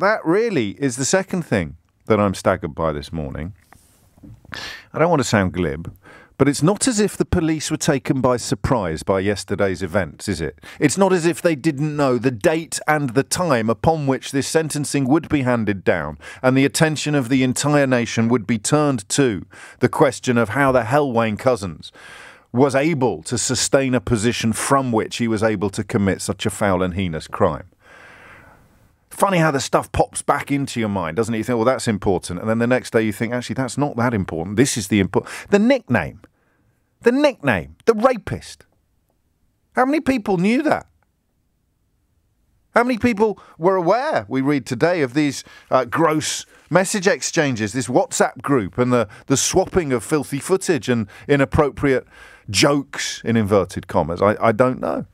that really is the second thing that I'm staggered by this morning. I don't want to sound glib, but it's not as if the police were taken by surprise by yesterday's events, is it? It's not as if they didn't know the date and the time upon which this sentencing would be handed down, and the attention of the entire nation would be turned to the question of how the hell Wayne Couzens was able to sustain a position from which he was able to commit such a foul and heinous crime. Funny how the stuff pops back into your mind, doesn't it? You think, well, that's important. And then the next day you think, actually, that's not that important. This is the important. The nickname. The nickname. The rapist. How many people knew that? How many people were aware, we read today, of these uh, gross message exchanges, this WhatsApp group, and the, the swapping of filthy footage and inappropriate jokes, in inverted commas? I, I don't know.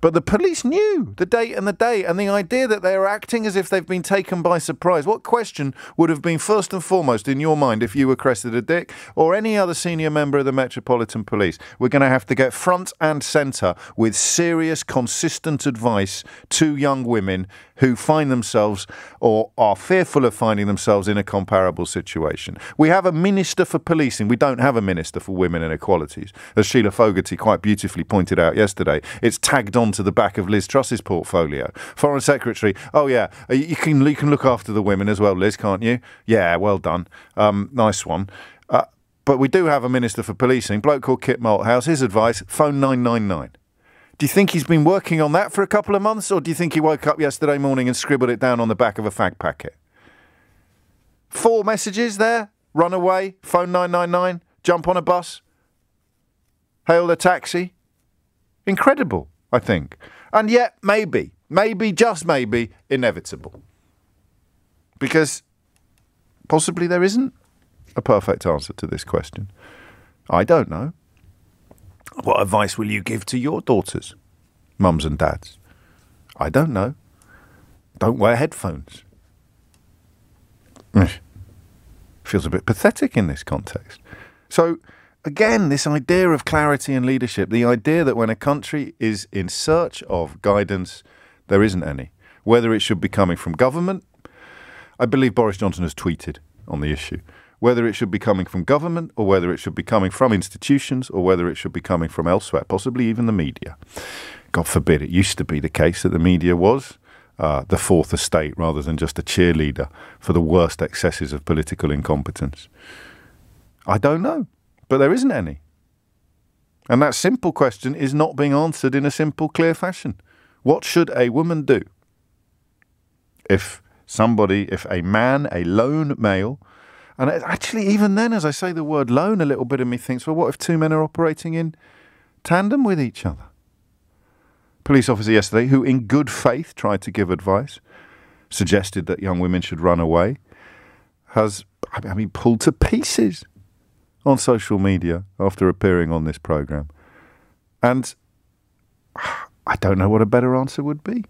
But the police knew the date and the day, and the idea that they are acting as if they've been taken by surprise. What question would have been first and foremost in your mind if you were Cressida Dick or any other senior member of the Metropolitan Police? We're going to have to get front and centre with serious, consistent advice to young women who find themselves or are fearful of finding themselves in a comparable situation. We have a minister for policing. We don't have a minister for women and inequalities. As Sheila Fogarty quite beautifully pointed out yesterday, it's tagged onto the back of Liz Truss's portfolio. Foreign Secretary, oh yeah, you can, you can look after the women as well, Liz, can't you? Yeah, well done. Um, nice one. Uh, but we do have a minister for policing, bloke called Kit Malthouse. His advice: phone nine nine nine. Do you think he's been working on that for a couple of months, or do you think he woke up yesterday morning and scribbled it down on the back of a fag packet? Four messages there run away, phone 999, jump on a bus, hail a taxi. Incredible, I think. And yet, maybe, maybe, just maybe, inevitable. Because possibly there isn't a perfect answer to this question. I don't know. What advice will you give to your daughters, mums and dads? I don't know. Don't wear headphones. Feels a bit pathetic in this context. So, again, this idea of clarity and leadership, the idea that when a country is in search of guidance, there isn't any. Whether it should be coming from government, I believe Boris Johnson has tweeted on the issue whether it should be coming from government or whether it should be coming from institutions or whether it should be coming from elsewhere, possibly even the media. God forbid, it used to be the case that the media was uh, the fourth estate rather than just a cheerleader for the worst excesses of political incompetence. I don't know, but there isn't any. And that simple question is not being answered in a simple, clear fashion. What should a woman do if somebody, if a man, a lone male, and actually, even then, as I say the word lone, a little bit of me thinks, well, what if two men are operating in tandem with each other? Police officer yesterday, who in good faith tried to give advice, suggested that young women should run away, has, I mean, pulled to pieces on social media after appearing on this programme. And I don't know what a better answer would be.